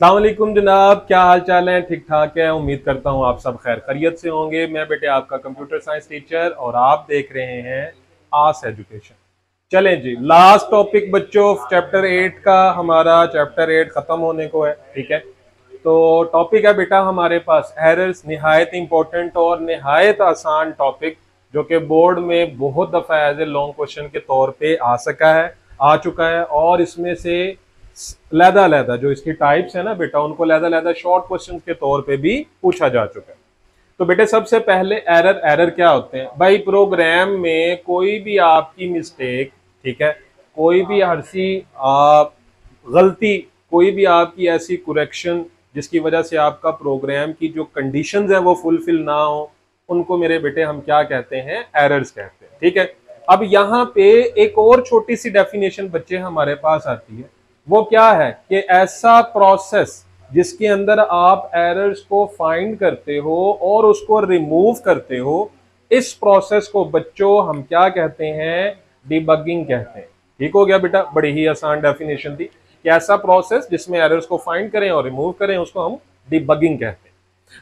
अलैक्म जनाब, क्या हाल चाल है? ठीक ठाक है? उम्मीद करता हूँ आप सब खैर खरीत से होंगे। मैं बेटे आपका कंप्यूटर साइंस टीचर और आप देख रहे हैं आस एजुकेशन। चलें जी, लास्ट टॉपिक बच्चों, चैप्टर एट का हमारा चैप्टर एट खत्म होने को है, ठीक है? तो टॉपिक है बेटा हमारे पास एरर्स, नहायत इम्पोर्टेंट और नहायत आसान टॉपिक, जो कि बोर्ड में बहुत दफ़ा एज ए लॉन्ग क्वेश्चन के तौर पे आ सका है, आ चुका है और इसमें से लहदा लहदा जो इसकी टाइप्स है ना बेटा, उनको लहदा लहदा शॉर्ट क्वेश्चन के तौर पे भी पूछा जा चुका है। तो बेटे, सबसे पहले एरर एरर क्या होते हैं? भाई प्रोग्राम में कोई भी आपकी मिस्टेक ठीक है? कोई भी हरसी आप गलती, कोई भी आपकी ऐसी कुरेक्शन जिसकी वजह से आपका प्रोग्राम की जो कंडीशंस है वो फुलफिल ना हो, उनको मेरे बेटे, हम क्या कहते हैं? एरर्स कहते हैं, ठीक है? अब यहाँ पे एक और छोटी सी डेफिनेशन बच्चे हमारे पास आती है। वो क्या है कि ऐसा प्रोसेस जिसके अंदर आप एरर्स को फाइंड करते हो और उसको रिमूव करते हो, इस प्रोसेस को बच्चों हम क्या कहते हैं? डिबगिंग कहते हैं। ठीक हो गया बेटा? बड़ी ही आसान डेफिनेशन थी कि ऐसा प्रोसेस जिसमें एरर्स को फाइंड करें और रिमूव करें, उसको हम डिबगिंग कहते हैं।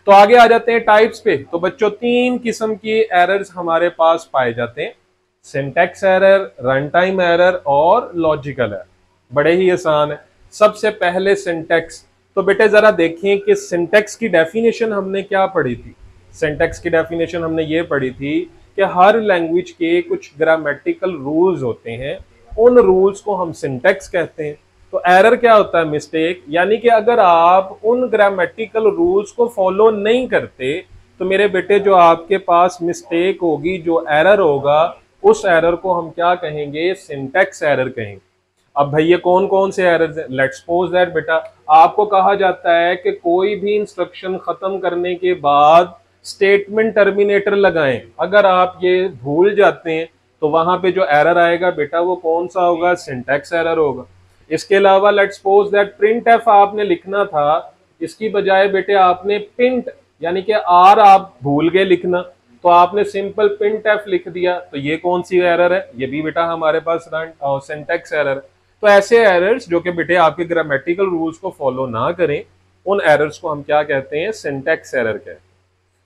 तो आगे आ जाते हैं टाइप्स पे। तो बच्चों, तीन किस्म की एरर्स हमारे पास पाए जाते हैं। Syntax error run time error और लॉजिकल एरर बड़े ही आसान है। सबसे पहले सिंटेक्स तो बेटे जरा देखें कि सिंटेक्स की डेफिनेशन हमने क्या पढ़ी थी। सिंटेक्स की डेफिनेशन हमने ये पढ़ी थी कि हर लैंग्वेज के कुछ ग्रामेटिकल रूल्स होते हैं। उन रूल्स को हम सिंटेक्स कहते हैं। तो एरर क्या होता है? मिस्टेक यानी कि अगर आप उन ग्रामेटिकल रूल्स को फॉलो नहीं करते तो मेरे बेटे जो आपके पास मिस्टेक होगी, जो एरर होगा, उस एरर को हम क्या कहेंगे? सिंटेक्स एरर कहेंगे। अब भाई ये कौन कौन से एरर्स हैं? लेट्स सपोज़ दैट बेटा। आपको कहा जाता है कि कोई भी इंस्ट्रक्शन खत्म करने के बाद स्टेटमेंट टर्मिनेटर लगाएँ। अगर आप ये भूल जाते हैं तो वहाँ पे जो एरर आएगा, बेटा, वो कौन सा होगा? सिंटेक्स एरर होगा। इसके अलावा let's suppose that print F आपने लिखना था। इसकी बजाय बेटे, आपने पिंट यानी कि आर आप भूल गए लिखना। तो आपने सिंपल पिंट एफ़ लिख दिया। तो ये कौन सी एरर है? ये भी बेटा हमारे पास सिंटेक्स एरर है। तो ऐसे एरर्स जो कि बेटे आपके ग्रामेटिकल रूल्स को फॉलो ना करें उन एरर्स को हम क्या कहते हैं? सिंटेक्स एरर कहते हैं।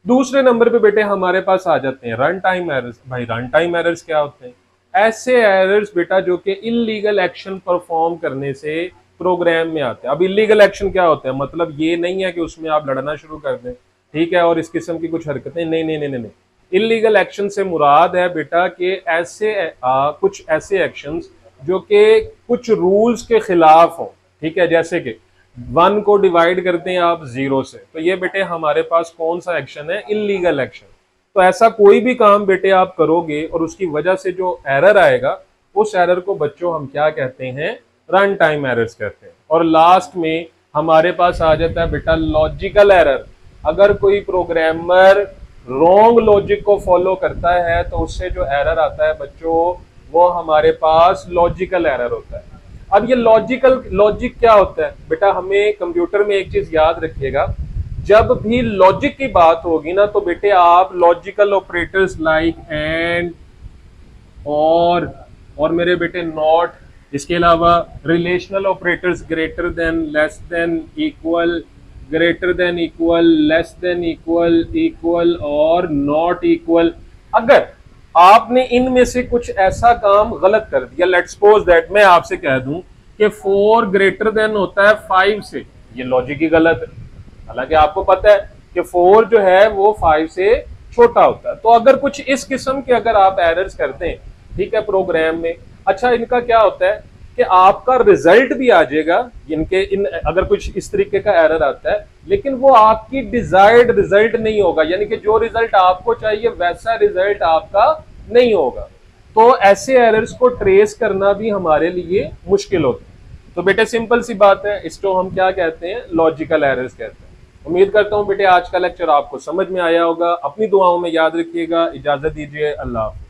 दूसरे नंबर पे बेटे हमारे पास आ जाते हैं रन टाइम एरर्स भाई रन टाइम एरर्स क्या होते हैं? ऐसे एरर्स बेटा जो कि इलीगल एक्शन परफॉर्म करने से प्रोग्राम में आते हैं। अब इलीगल एक्शन क्या होते हैं? मतलब ये नहीं है कि उसमें आप लड़ना शुरू कर दें। ठीक है और इस किस्म की कुछ हरकतें नहीं नहीं नहीं नहीं इलीगल एक्शन से मुराद है बेटा कि ऐसे आ, कुछ ऐसे एक्शंस जो कि कुछ रूल्स के खिलाफ हो, ठीक है, जैसे कि वन को डिवाइड करते हैं आप ज़ीरो से तो ये बेटे हमारे पास कौन सा एक्शन है? इलीगल एक्शन तो ऐसा कोई भी काम बेटे आप करोगे और उसकी वजह से जो एरर आएगा, उस एरर को बच्चों हम क्या कहते हैं? रन टाइम एरर्स कहते हैं। और लास्ट में हमारे पास आ जाता है बेटा लॉजिकल एरर अगर कोई प्रोग्रामर रॉन्ग लॉजिक को फॉलो करता है तो उससे जो एरर आता है बच्चों वो हमारे पास लॉजिकल एरर होता है। अब ये लॉजिकल लॉजिक क्या होता है? बेटा, हमें कंप्यूटर में एक चीज़ याद रखिएगा। जब भी लॉजिक की बात होगी ना तो बेटे आप लॉजिकल ऑपरेटर्स लाइक एंड और और मेरे बेटे नॉट इसके अलावा relational operators greater than less than equal greater than equal less than equal equal और नॉट इक्वल अगर आपने इनमें से कुछ ऐसा काम गलत कर दिया। लेट सपोज़ दैट मैं आपसे कह दूँ कि फोर ग्रेटर देन होता है फाइव से। ये लॉजिक ही गलत है। हालाँकि आपको पता है कि फोर जो है वो फाइव से छोटा होता है। तो अगर कुछ इस किस्म के अगर आप एरर्स करते हैं, ठीक है प्रोग्राम में अच्छा इनका क्या होता है? कि आपका रिज़ल्ट भी आ जाएगा, इनके, इन, अगर कुछ इस तरीके का एरर आता है, लेकिन वो आपकी डिजायर्ड रिज़ल्ट नहीं होगा, यानी कि जो रिज़ल्ट आपको चाहिए, वैसा रिज़ल्ट आपका नहीं होगा। तो ऐसे एरर्स को ट्रेस करना भी हमारे लिए मुश्किल होता है। तो बेटे सिंपल सी बात है, इसको हम क्या कहते हैं? लॉजिकल एरर्स कहते हैं। उम्मीद करता हूँ बेटे, आज का लेक्चर आपको समझ में आया होगा। अपनी दुआओं में याद रखिएगा। इजाज़त दीजिए। अल्लाह